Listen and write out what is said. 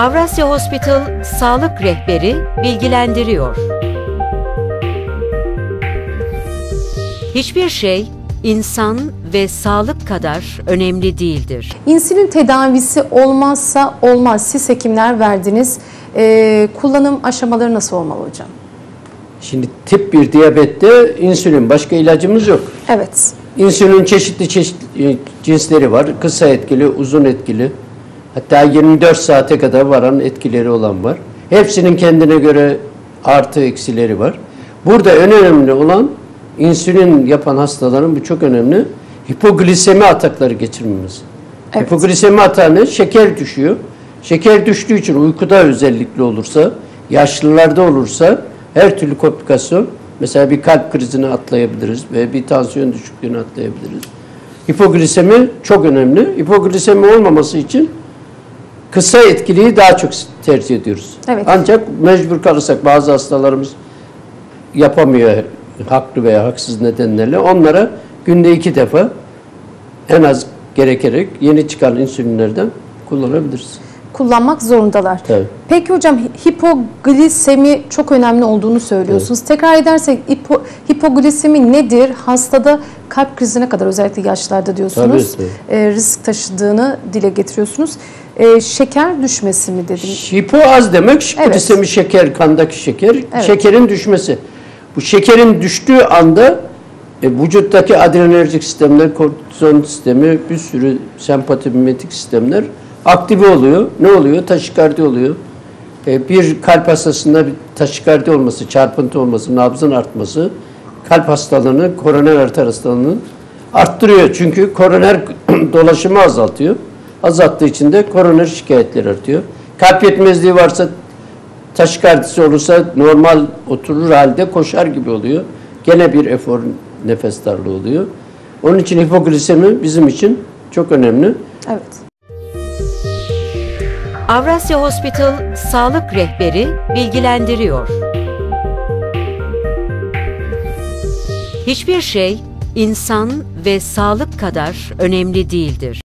Avrasya Hospital Sağlık Rehberi bilgilendiriyor. Hiçbir şey insan ve sağlık kadar önemli değildir. İnsülin tedavisi olmazsa olmaz. Siz hekimler verdiniz. Ee, kullanım aşamaları nasıl olmalı hocam? Şimdi tip 1 diyabette insülin başka ilacımız yok. Evet. İnsülin çeşitli çeşitli cinsleri var. Kısa etkili, uzun etkili. Hatta 24 saate kadar varan etkileri olan var. Hepsinin kendine göre artı eksileri var. Burada en önemli olan insülin yapan hastaların bu çok önemli. Hipoglisemi atakları geçirmemiz. Evet. Hipoglisemi atağı ne? Şeker düşüyor. Şeker düştüğü için uykuda özellikle olursa, yaşlılarda olursa her türlü komplikasyon mesela bir kalp krizini atlayabiliriz ve bir tansiyon düşüklüğünü atlayabiliriz. Hipoglisemi çok önemli. Hipoglisemi olmaması için kısa etkiliyi daha çok tercih ediyoruz. Evet. Ancak mecbur kalırsak bazı hastalarımız yapamıyor haklı veya haksız nedenlerle onlara günde iki defa en az gerekerek yeni çıkan insülinlerden kullanabiliriz. Kullanmak zorundalar. Tabii. Peki hocam hipoglisemi çok önemli olduğunu söylüyorsunuz. Tekrar edersek hipo, hipoglisemi nedir? Hastada kalp krizine kadar özellikle yaşlarda diyorsunuz. Tabii, e, risk taşıdığını dile getiriyorsunuz. E, şeker düşmesi mi dedim? Hipo az demek, Evet. glisemi şeker, kandaki şeker, Evet. şekerin düşmesi. Bu şekerin düştüğü anda e, vücuttaki adrenerjik sistemler, kortizon sistemi, bir sürü sempatimetik sistemler aktive oluyor. Ne oluyor? Taşikardi oluyor. E, bir kalp hastasında bir taşikardi olması, çarpıntı olması, nabzın artması kalp hastalığını, koroner arter hastalığını arttırıyor. Çünkü koroner dolaşımı azaltıyor. Azalttığı için de koroner şikayetleri artıyor. Kalp yetmezliği varsa taşikardisi olursa normal oturur halde koşar gibi oluyor. Gene bir efor nefes darlığı oluyor. Onun için hipoglisemi bizim için çok önemli. Evet. Avrasya Hospital Sağlık Rehberi bilgilendiriyor. Hiçbir şey insan ve sağlık kadar önemli değildir.